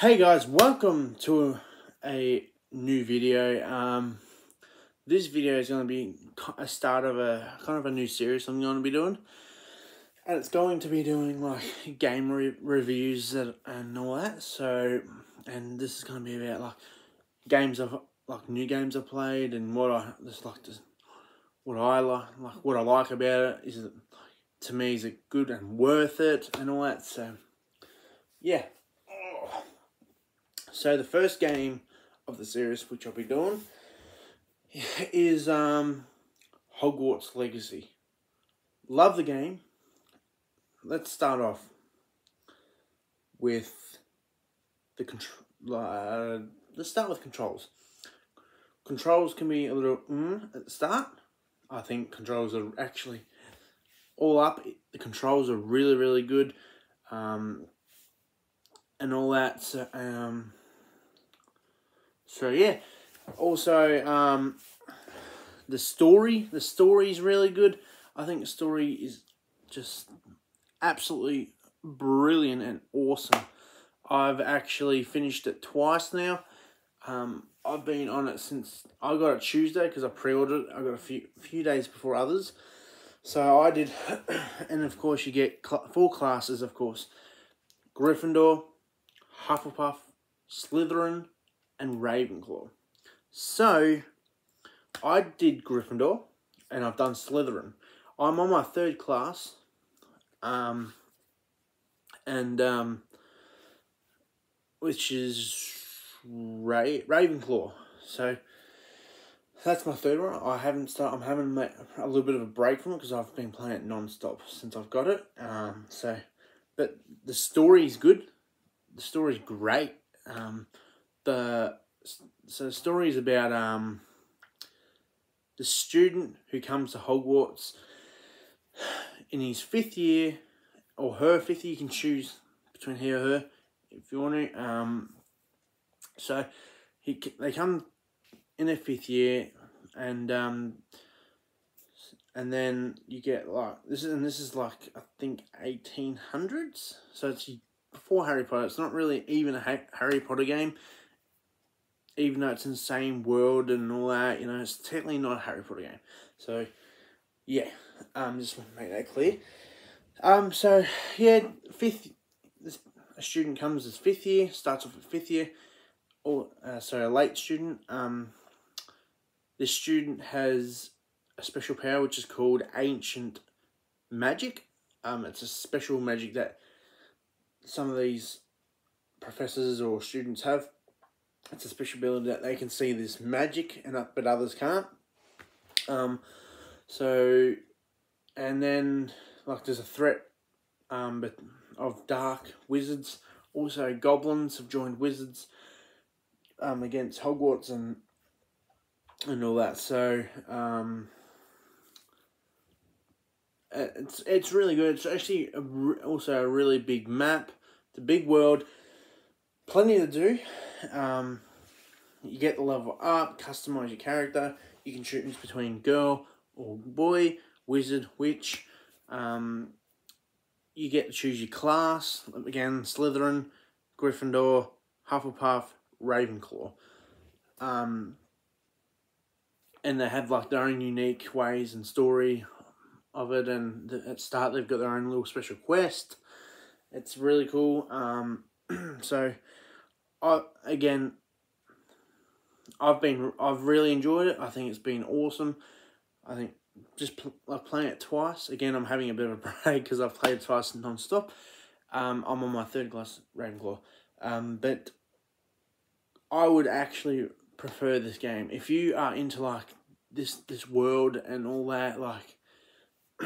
Hey guys, welcome to a new video. Um, this video is going to be a start of a kind of a new series I'm going to be doing, and it's going to be doing like game re reviews and, and all that. So, and this is going to be about like games of like new games I played and what I just like what I like like what I like about it is it to me is it good and worth it and all that. So, yeah. So the first game of the series, which I'll be doing, is um, Hogwarts Legacy. Love the game. Let's start off with the control. Uh, let's start with controls. Controls can be a little mm at the start. I think controls are actually all up. The controls are really, really good. Um, and all that. So, um, so yeah. Also, um, the story. The story is really good. I think the story is just absolutely brilliant and awesome. I've actually finished it twice now. Um, I've been on it since I got it Tuesday because I pre-ordered. I got a few few days before others, so I did. and of course, you get cl four classes. Of course, Gryffindor, Hufflepuff, Slytherin, and Ravenclaw. So, I did Gryffindor, and I've done Slytherin. I'm on my third class, um, and um, which is Ra Ravenclaw. So that's my third one. I haven't started. I'm having a little bit of a break from it because I've been playing it non-stop since I've got it. Um, so, but the story is good. The story is great. Um, the so the story is about um the student who comes to Hogwarts in his fifth year or her fifth year. You can choose between he or her if you want to. Um, so he they come in their fifth year, and um, and then you get like this is and this is like I think eighteen hundreds. So it's before Harry Potter. It's not really even a Harry Potter game, even though it's in the same world and all that. You know, it's technically not a Harry Potter game. So yeah, um, just want to make that clear. Um, so yeah, fifth. This a student comes as fifth year, starts off at fifth year, or uh, sorry, a late student. Um, this student has a special power which is called Ancient Magic. Um, it's a special magic that some of these professors or students have. It's a special ability that they can see this magic, and but others can't. Um, so, and then like there's a threat, um, but of dark wizards. Also, goblins have joined wizards um, against Hogwarts and and all that. So um, it's it's really good. It's actually a, also a really big map. It's a big world. Plenty to do. Um, you get the level up, customize your character. You can choose between girl or boy, wizard, witch. Um, you get to choose your class. Again, Slytherin, Gryffindor, Hufflepuff, Ravenclaw. Um, and they have like their own unique ways and story of it. And at start, they've got their own little special quest. It's really cool. Um, so, I again, I've been I've really enjoyed it. I think it's been awesome. I think just pl I've played it twice. Again, I'm having a bit of a break because I've played twice non-stop. Um, I'm on my third class Ravenclaw. Um, but I would actually prefer this game. If you are into like this this world and all that, like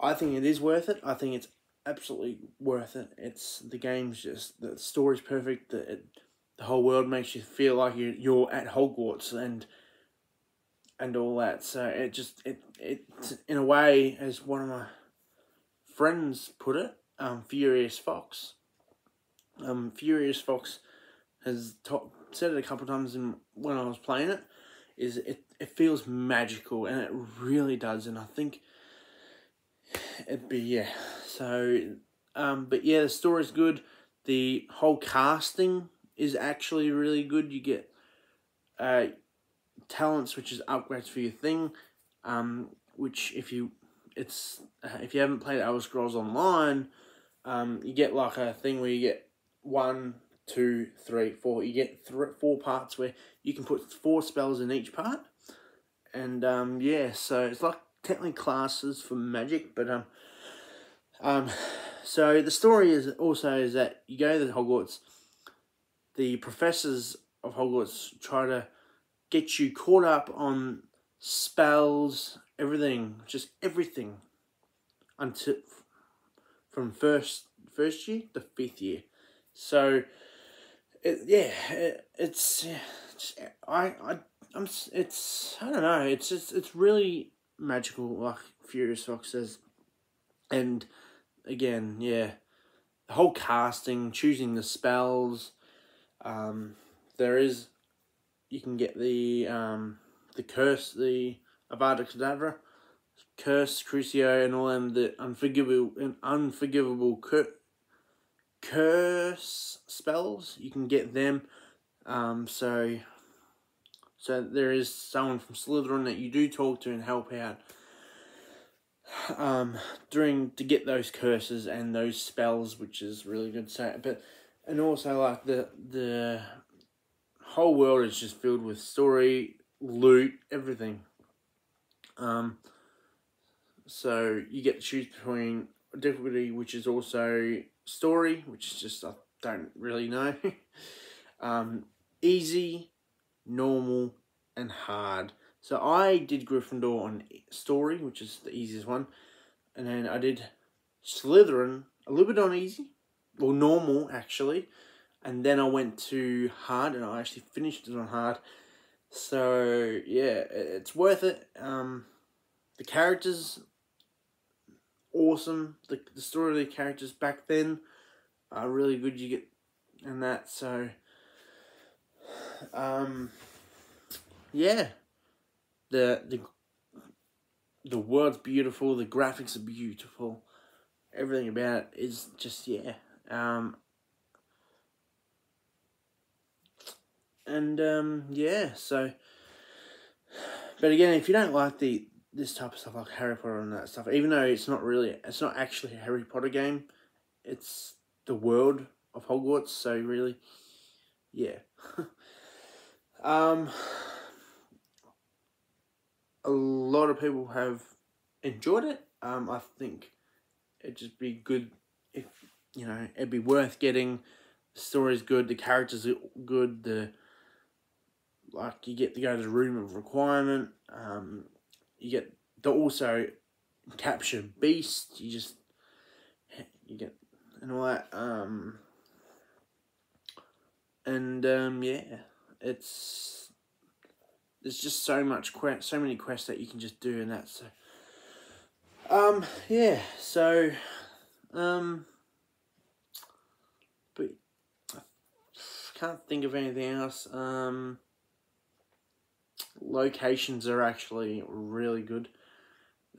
I think it is worth it. I think it's absolutely worth it. It's the game's just the story's perfect. The it, the whole world makes you feel like you you're at Hogwarts and and all that. So it just it it in a way, as one of my friends put it, um, Furious Fox. Um, Furious Fox has talk, said it a couple times in, when I was playing it, is it, it feels magical, and it really does, and I think be, yeah, so, um, but yeah, the story's good, the whole casting is actually really good. You get uh, talents, which is upgrades for your thing, um, which if you it's uh, if you haven't played Elder Scrolls Online, um, you get like a thing where you get one, two, three, four. You get three, four parts where you can put four spells in each part, and um, yeah, so it's like technically classes for magic, but um, um, so the story is also is that you go to Hogwarts, the professors of Hogwarts try to get you caught up on spells, everything, just everything, until from first first year to fifth year. So, it, yeah, it, it's just, I I I'm it's I don't know. It's just it's really magical, like Furious Fox says, and again, yeah, the whole casting, choosing the spells. Um, there is, you can get the um the curse, the Avada Kedavra, curse, Crucio, and all them the unforgivable, and unforgivable cur- curse spells. You can get them. Um, so, so there is someone from Slytherin that you do talk to and help out. Um, during to get those curses and those spells, which is really good. So, but and also like the the whole world is just filled with story, loot, everything. Um, so you get to choose between difficulty, which is also story, which is just I don't really know. um, easy, normal, and hard. So I did Gryffindor on story, which is the easiest one, and then I did Slytherin a little bit on easy, or normal actually, and then I went to hard, and I actually finished it on hard. So yeah, it's worth it. Um, the characters awesome. The the story of the characters back then are really good. You get and that so. Um. Yeah. The the. The world's beautiful. The graphics are beautiful. Everything about it is just yeah. Um. And um yeah so. But again, if you don't like the this type of stuff like Harry Potter and that stuff, even though it's not really, it's not actually a Harry Potter game, it's the world of Hogwarts. So really, yeah. um, a lot of people have enjoyed it. Um, I think it'd just be good if you know it'd be worth getting. The story's good, the characters are good, the like you get to go to the room of requirement. Um, you get to also capture beast. You just you get and all that. Um, and um, yeah, it's there's just so much quest, so many quests that you can just do, and that's. Um. Yeah. So. Um. But I can't think of anything else. Um locations are actually really good.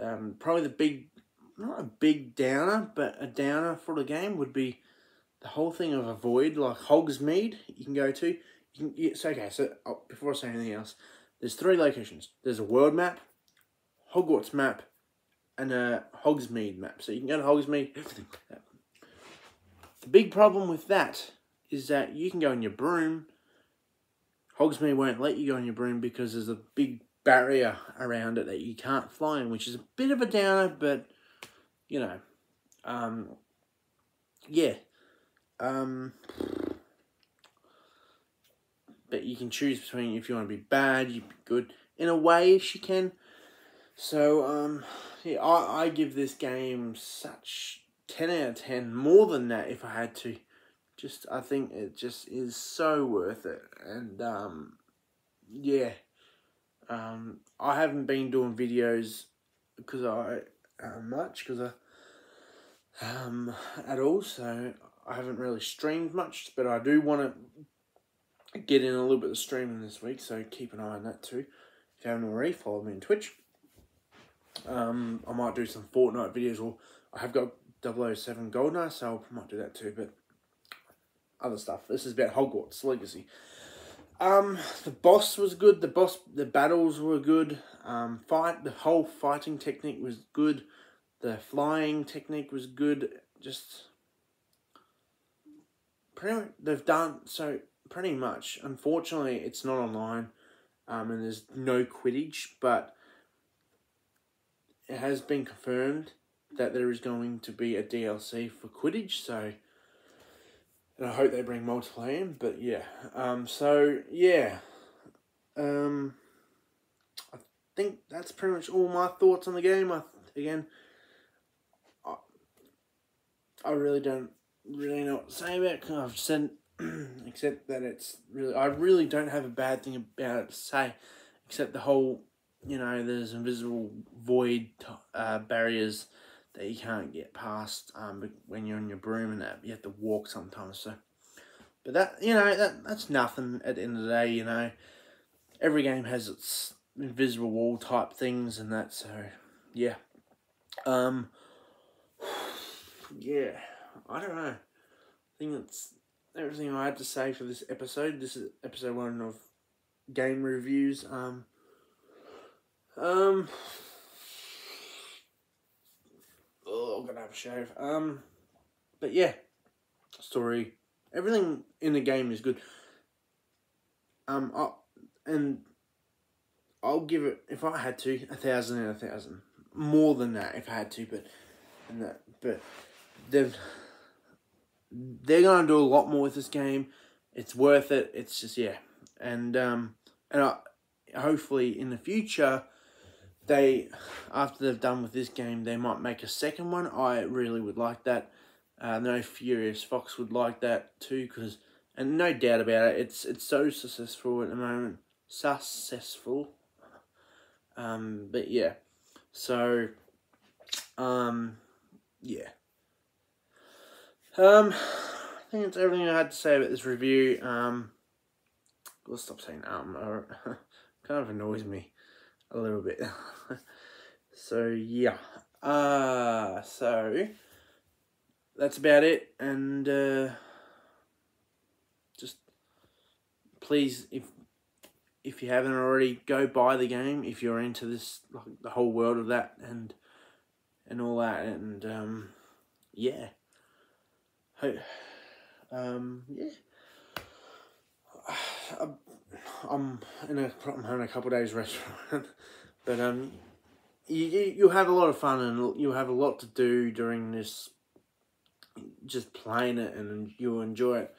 Um, probably the big, not a big downer, but a downer for the game would be the whole thing of a void, like Hogsmeade, you can go to. It's okay, so oh, before I say anything else, there's three locations. There's a world map, Hogwarts map, and a Hogsmeade map. So you can go to Hogsmeade. The big problem with that is that you can go in your broom, Hogsmeade won't let you go on your broom because there's a big barrier around it that you can't fly in, which is a bit of a downer, but you know, um, yeah, um, but you can choose between if you want to be bad, you be good in a way if you can. So um, yeah, I I give this game such ten out of ten, more than that if I had to just I think it just is so worth it and um yeah um I haven't been doing videos because I uh, much because I um at all so I haven't really streamed much but I do want to get in a little bit of streaming this week so keep an eye on that too if you haven't already follow me on Twitch um I might do some Fortnite videos or I have got 007 Goldeneye so I might do that too but other stuff. This is about Hogwarts Legacy. Um, the boss was good. The boss, the battles were good. Um, fight, the whole fighting technique was good. The flying technique was good. Just pretty much, they've done so pretty much. Unfortunately, it's not online, um, and there's no Quidditch, but it has been confirmed that there is going to be a DLC for Quidditch. So and I hope they bring multiplayer in. But yeah, um, so yeah, um, I think that's pretty much all my thoughts on the game. I again, I, I really don't really know what to say about it. I've said except that it's really I really don't have a bad thing about it to say, except the whole you know there's invisible void uh, barriers that you can't get past um, when you're on your broom and that you have to walk sometimes. So, but that you know that that's nothing at the end of the day. You know, every game has its invisible wall type things and that. So, yeah, um, yeah, I don't know. I think that's everything I had to say for this episode. This is episode one of game reviews. Um, um. Oh, I'm gonna have a shave. Um, but yeah, story, everything in the game is good. Um, I, and I'll give it if I had to a thousand and a thousand, more than that if I had to, but and that, but they've they're gonna do a lot more with this game. It's worth it. It's just yeah, and um, and I, hopefully in the future they after they've done with this game, they might make a second one. I really would like that. Uh, no Furious Fox would like that too, because and no doubt about it, it's it's so successful at the moment. Successful. Um, but yeah, so um, yeah. Um, I think that's everything I had to say about this review. Um, I'll stop saying um. kind of annoys me a little bit. so yeah. Uh so that's about it and uh just please if if you haven't already go buy the game if you're into this like the whole world of that and and all that and um yeah um yeah I'm in a I'm having a couple days restaurant, but um, you you have a lot of fun and you have a lot to do during this. Just playing it and you'll enjoy it.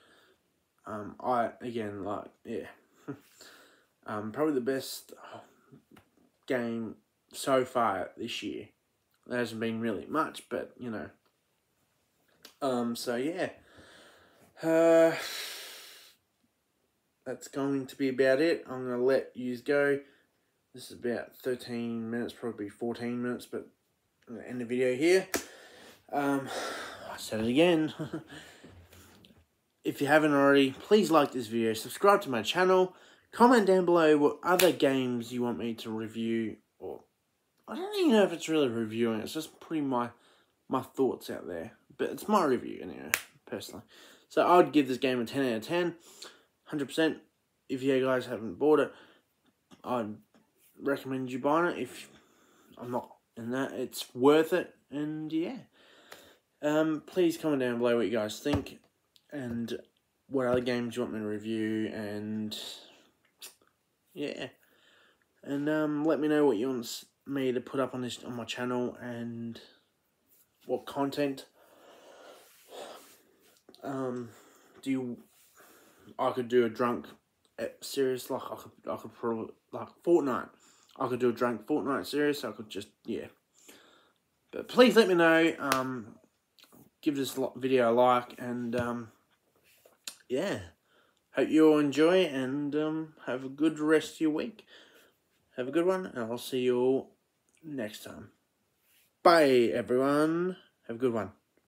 Um, I again like yeah, um, probably the best game so far this year. There hasn't been really much, but you know. Um. So yeah. Uh that's going to be about it. I'm going to let you go. This is about 13 minutes, probably 14 minutes, but I'm going to end the video here. Um, I said it again. if you haven't already, please like this video, subscribe to my channel, comment down below what other games you want me to review, or I don't even know if it's really reviewing, it's just putting my, my thoughts out there. But it's my review anyway, personally. So I'd give this game a 10 out of 10. 100%. If you guys haven't bought it, I'd recommend you buying it. If I'm not in that, it's worth it. And yeah. Um, please comment down below what you guys think and what other games you want me to review and yeah. And um, let me know what you want me to put up on this on my channel and what content um do you I could do a drunk eh, series like I could I could probably like Fortnite. I could do a drunk Fortnite series. So I could just yeah. But please let me know. Um, give this video a like and um, yeah. Hope you all enjoy and um, have a good rest of your week. Have a good one, and I'll see you all next time. Bye, everyone. Have a good one.